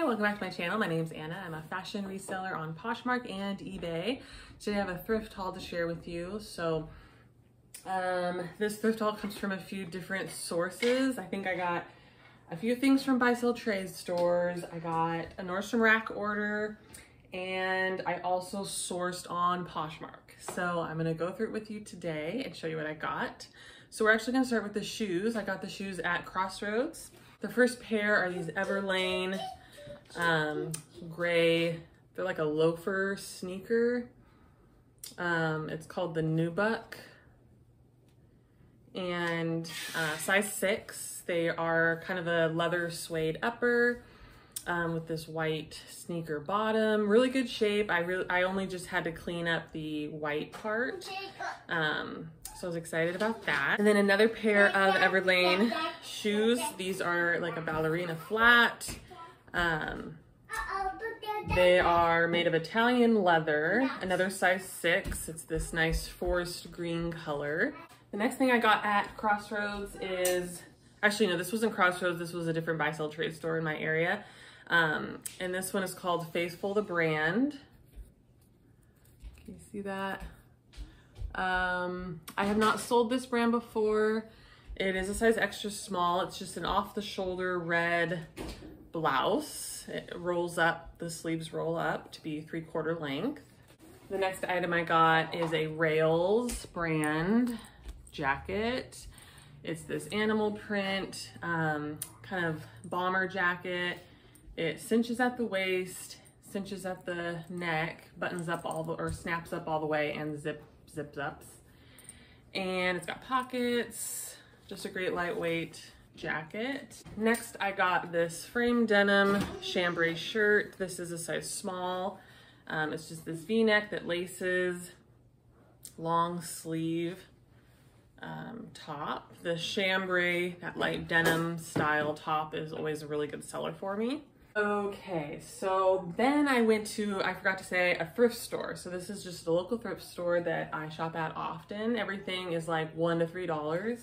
Hi, welcome back to my channel. My name is Anna. I'm a fashion reseller on Poshmark and eBay. Today I have a thrift haul to share with you. So um, this thrift haul comes from a few different sources. I think I got a few things from buy sell trade stores. I got a Nordstrom rack order and I also sourced on Poshmark. So I'm gonna go through it with you today and show you what I got. So we're actually gonna start with the shoes. I got the shoes at Crossroads. The first pair are these Everlane um, gray, they're like a loafer sneaker. Um, it's called the Nubuck and uh, size six. They are kind of a leather suede upper um, with this white sneaker bottom. Really good shape. I really, I only just had to clean up the white part. Um, so I was excited about that. And then another pair of Everlane shoes. These are like a ballerina flat. Um, they are made of Italian leather, another size six. It's this nice forest green color. The next thing I got at Crossroads is, actually no, this wasn't Crossroads, this was a different buy sell trade store in my area. Um, and this one is called Faithful the Brand. Can you see that? Um, I have not sold this brand before. It is a size extra small. It's just an off the shoulder red blouse. It rolls up, the sleeves roll up to be three quarter length. The next item I got is a Rails brand jacket. It's this animal print, um, kind of bomber jacket. It cinches at the waist, cinches at the neck, buttons up all the, or snaps up all the way and zip, zips ups. And it's got pockets, just a great lightweight jacket. Next, I got this frame denim chambray shirt. This is a size small. Um, it's just this v-neck that laces, long sleeve um, top. The chambray, that light denim style top is always a really good seller for me. Okay, so then I went to, I forgot to say, a thrift store. So this is just a local thrift store that I shop at often. Everything is like one to three dollars.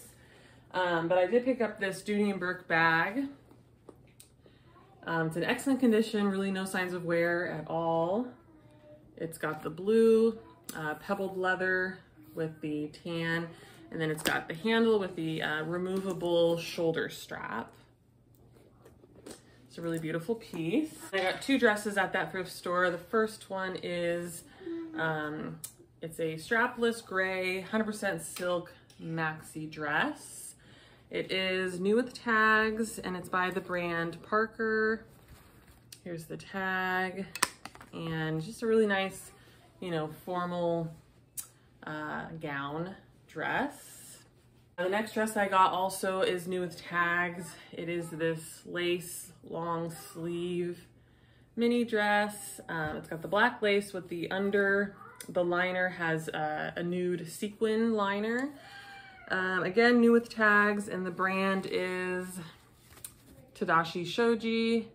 Um, but I did pick up this Dooney and Bourke bag. Um, it's in excellent condition, really no signs of wear at all. It's got the blue uh, pebbled leather with the tan, and then it's got the handle with the uh, removable shoulder strap. It's a really beautiful piece. I got two dresses at that thrift store. The first one is, um, it's a strapless gray, 100% silk maxi dress. It is new with tags and it's by the brand Parker. Here's the tag and just a really nice, you know, formal uh, gown dress. The next dress I got also is new with tags. It is this lace long sleeve mini dress. Um, it's got the black lace with the under, the liner has a, a nude sequin liner. Um, again, new with tags, and the brand is Tadashi Shoji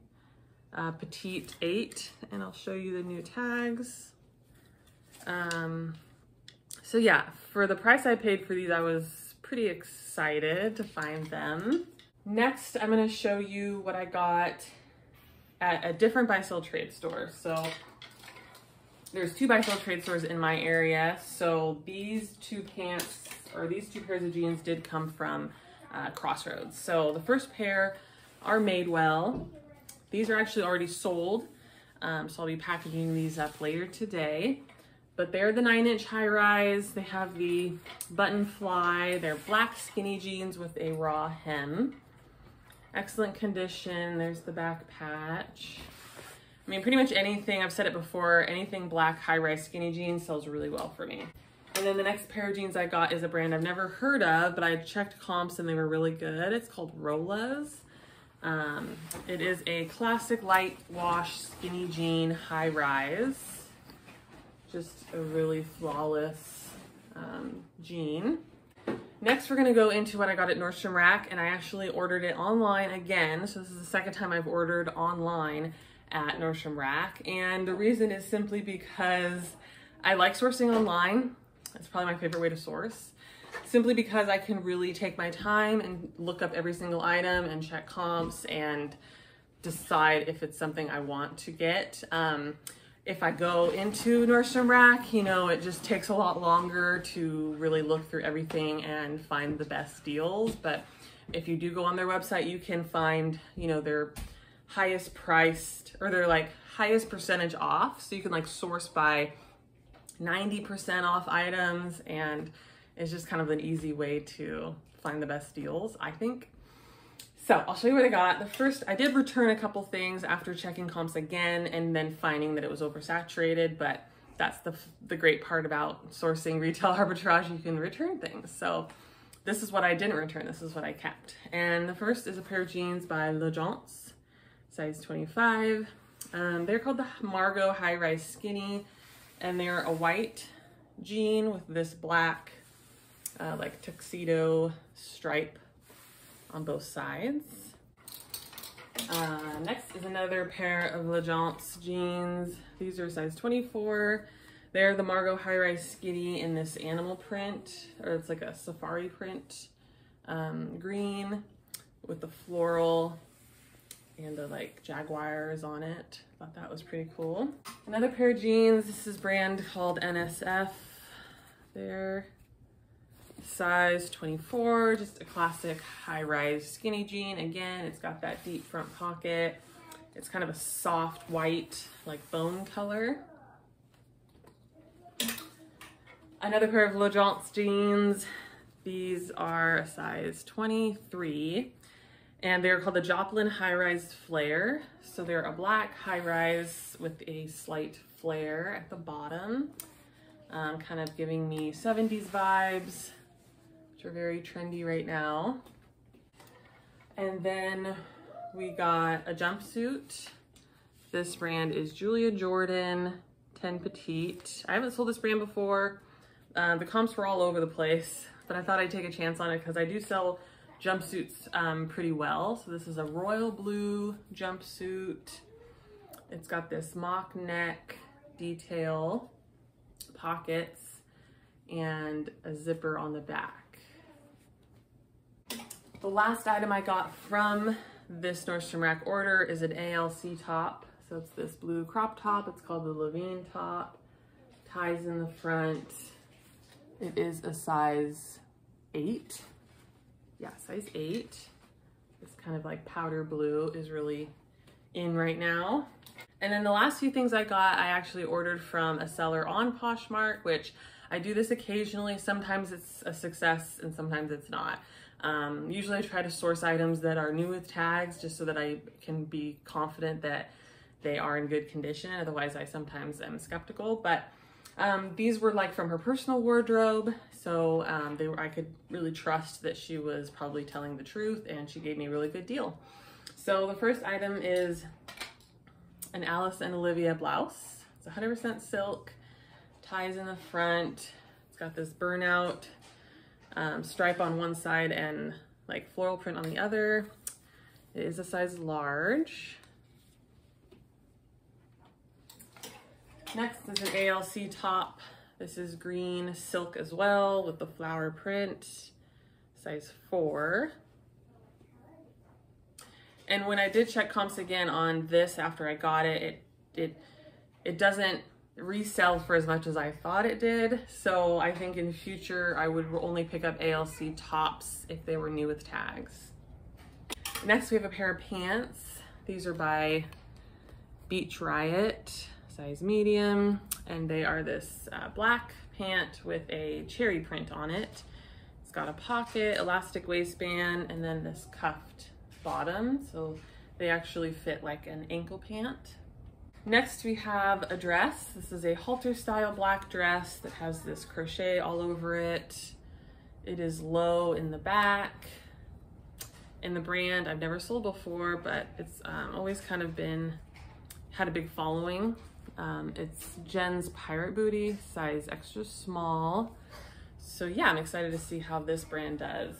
uh, Petite 8, and I'll show you the new tags. Um, so yeah, for the price I paid for these, I was pretty excited to find them. Next, I'm gonna show you what I got at a different buy sell trade store. So there's two buy sell trade stores in my area. So these two pants or these two pairs of jeans did come from uh, Crossroads. So the first pair are Madewell. These are actually already sold. Um, so I'll be packaging these up later today. But they're the nine inch high rise. They have the button fly. They're black skinny jeans with a raw hem. Excellent condition. There's the back patch. I mean, pretty much anything, I've said it before, anything black high rise skinny jeans sells really well for me. And then the next pair of jeans I got is a brand I've never heard of, but I checked comps and they were really good. It's called Rolla's. Um, it is a classic light wash skinny jean high rise. Just a really flawless um, jean. Next, we're gonna go into what I got at Nordstrom Rack, and I actually ordered it online again. So this is the second time I've ordered online at Nordstrom Rack. And the reason is simply because I like sourcing online. It's probably my favorite way to source simply because I can really take my time and look up every single item and check comps and decide if it's something I want to get. Um, if I go into Nordstrom Rack, you know, it just takes a lot longer to really look through everything and find the best deals. But if you do go on their website, you can find, you know, their highest priced or their like highest percentage off. So you can like source by 90% off items and it's just kind of an easy way to find the best deals, I think. So I'll show you what I got. The first, I did return a couple things after checking comps again and then finding that it was oversaturated, but that's the, the great part about sourcing retail arbitrage, you can return things. So this is what I didn't return, this is what I kept. And the first is a pair of jeans by L'Agence, size 25. Um, they're called the Margot High Rise Skinny, and they're a white jean with this black uh, like tuxedo stripe on both sides. Uh, next is another pair of L'Agence jeans. These are size 24. They're the Margot High Rise Skinny in this animal print, or it's like a safari print um, green with the floral and the like jaguars on it. Thought that was pretty cool. Another pair of jeans. This is brand called NSF. There size 24, just a classic high-rise skinny jean. Again, it's got that deep front pocket. It's kind of a soft white, like bone color. Another pair of L'Agence jeans. These are a size 23 and they're called the Joplin High Rise Flare. So they're a black high rise with a slight flare at the bottom, um, kind of giving me 70s vibes which are very trendy right now. And then we got a jumpsuit. This brand is Julia Jordan 10 Petite. I haven't sold this brand before. Uh, the comps were all over the place, but I thought I'd take a chance on it because I do sell jumpsuits um, pretty well. So this is a royal blue jumpsuit. It's got this mock neck detail, pockets, and a zipper on the back. The last item I got from this Nordstrom Rack order is an ALC top. So it's this blue crop top. It's called the Levine top. Ties in the front. It is a size eight. Yeah, size eight. It's kind of like powder blue is really in right now. And then the last few things I got, I actually ordered from a seller on Poshmark, which I do this occasionally. Sometimes it's a success and sometimes it's not. Um, usually I try to source items that are new with tags just so that I can be confident that they are in good condition. Otherwise I sometimes am skeptical, but um, these were like from her personal wardrobe. So um, they were, I could really trust that she was probably telling the truth and she gave me a really good deal. So the first item is an Alice and Olivia blouse. It's 100% silk, ties in the front. It's got this burnout um, stripe on one side and like floral print on the other. It is a size large. Next is an ALC top. This is green silk as well with the flower print, size four. And when I did check comps again on this after I got it, it, it, it doesn't resell for as much as I thought it did. So I think in future, I would only pick up ALC tops if they were new with tags. Next, we have a pair of pants. These are by Beach Riot, size medium, and they are this uh, black pant with a cherry print on it. It's got a pocket, elastic waistband, and then this cuffed bottom. So they actually fit like an ankle pant. Next we have a dress. This is a halter style black dress that has this crochet all over it. It is low in the back. In the brand, I've never sold before, but it's um, always kind of been, had a big following. Um, it's Jen's Pirate Booty, size extra small. So yeah, I'm excited to see how this brand does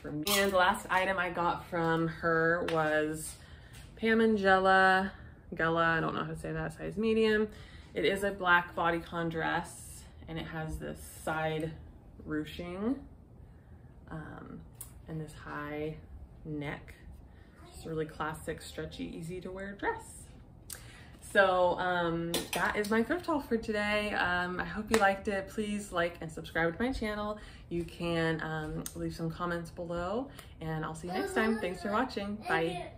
for me. And the last item I got from her was Pam and Jella Gala, I don't know how to say that, size medium. It is a black bodycon dress and it has this side ruching um, and this high neck. It's a really classic, stretchy, easy to wear dress. So um, that is my thrift haul for today. Um, I hope you liked it. Please like and subscribe to my channel. You can um, leave some comments below and I'll see you next time. Thanks for watching. Bye.